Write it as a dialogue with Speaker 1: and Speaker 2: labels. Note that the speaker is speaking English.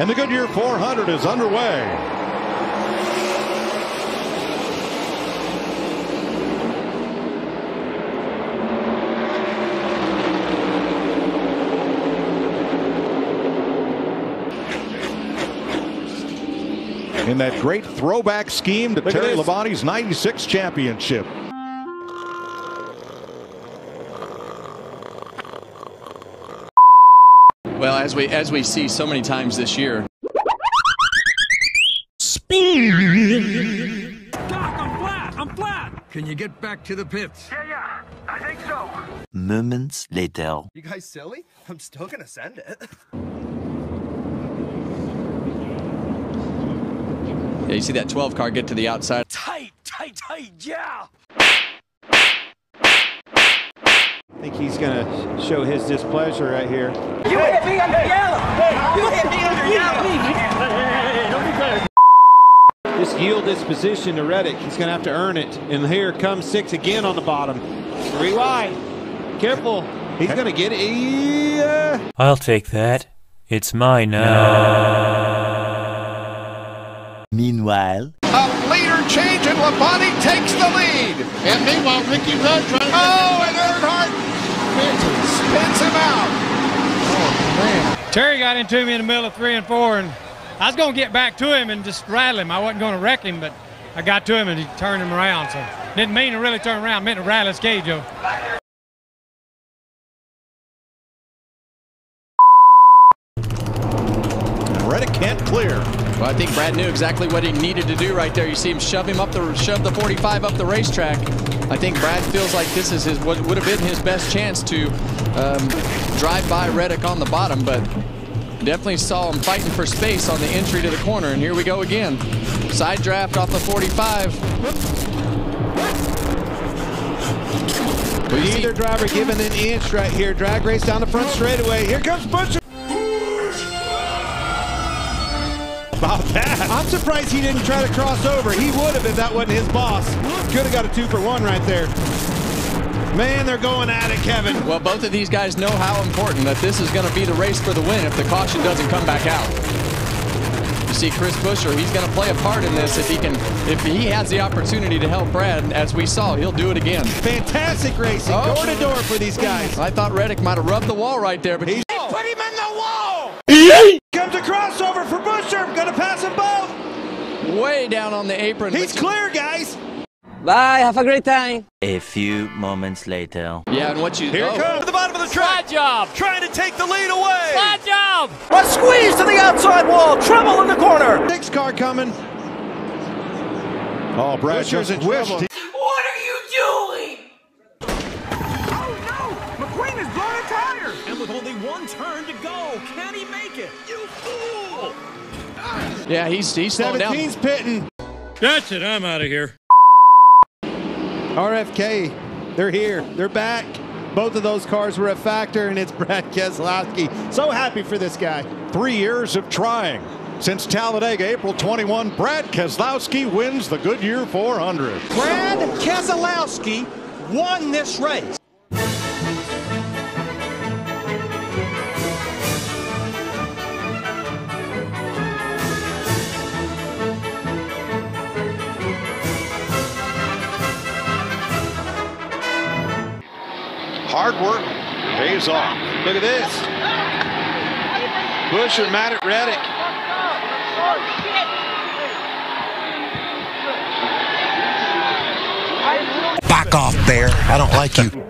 Speaker 1: And the Goodyear 400 is underway. In that great throwback scheme to
Speaker 2: Look
Speaker 1: Terry. Labonte's 96 championship.
Speaker 3: Well, as we as we see so many times this year, Speed.
Speaker 4: Can you get back to the pits? Yeah, yeah. I think so.
Speaker 5: Moments later.
Speaker 6: You guys silly? I'm still gonna send it.
Speaker 3: yeah, you see that 12 car get to the outside.
Speaker 4: Tight, tight, tight, yeah!
Speaker 2: I think he's going to show his displeasure right here.
Speaker 4: You hit me under yellow! You hit me under yellow!
Speaker 2: Just yield this position to Reddick. He's going to have to earn it. And here comes six again on the bottom. Three wide. Careful. He's going to get it. Yeah.
Speaker 7: I'll take that. It's mine now.
Speaker 5: Meanwhile,
Speaker 1: A leader change and Labonte takes the lead. And meanwhile, Ricky Rudd trying to. Oh, and Earnhardt spins him out.
Speaker 8: Oh, Terry got into me in the middle of three and four, and I was going to get back to him and just rattle him. I wasn't going to wreck him, but I got to him and he turned him around. So didn't mean to really turn around, meant to rattle his cage, Joe.
Speaker 1: Reddick can't clear.
Speaker 3: Well, I think Brad knew exactly what he needed to do right there. You see him shove him up the shove the 45 up the racetrack. I think Brad feels like this is his what would have been his best chance to um, drive by Reddick on the bottom, but definitely saw him fighting for space on the entry to the corner. And here we go again. Side draft off the 45. Well, you see-
Speaker 2: Either driver giving an inch right here. Drag race down the front straightaway. Here comes Butcher. I'm surprised he didn't try to cross over. He would have if that wasn't his boss. Could have got a two for one right there. Man, they're going at it, Kevin.
Speaker 3: Well, both of these guys know how important that this is going to be the race for the win if the caution doesn't come back out. You see Chris Buescher, he's going to play a part in this if he can, if he has the opportunity to help Brad, as we saw, he'll do it again.
Speaker 2: Fantastic racing.
Speaker 3: Oh.
Speaker 2: Door to door for these guys.
Speaker 3: I thought Reddick might have rubbed the wall right there, but he's
Speaker 2: Put him in the wall. Comes a crossover for Buescher. Gonna pass them both.
Speaker 3: Way down on the apron.
Speaker 2: He's clear, guys.
Speaker 9: Bye, have a great time.
Speaker 5: a few moments later.
Speaker 3: Yeah, and what you
Speaker 2: Here
Speaker 3: oh,
Speaker 2: it comes.
Speaker 6: To the bottom of the track.
Speaker 8: job!
Speaker 6: Trying to take the lead away.
Speaker 8: Slide job!
Speaker 6: A squeeze to the outside wall. Trouble in the corner.
Speaker 2: Six car coming.
Speaker 1: Oh, Brad
Speaker 2: Buescher's
Speaker 1: just
Speaker 2: in trouble.
Speaker 1: he-
Speaker 4: What are you doing? Oh no! McQueen is blown a tire! And with only one turn to go, can he make it? You fool!
Speaker 3: Yeah, he's he's slowing down.
Speaker 2: 17's pitting.
Speaker 8: That's it, I'm out of here.
Speaker 2: RFK, they're here. They're back. Both of those cars were a factor, and it's Brad Keselowski. So happy for this guy.
Speaker 1: Three years of trying. Since Talladega, April 21, Brad Keselowski wins the Goodyear 400.
Speaker 6: Brad Keselowski won this race.
Speaker 1: Hard work pays off.
Speaker 2: Look at this. Bush Buescher mad at Reddick.
Speaker 10: Back off, Bear. I don't like you.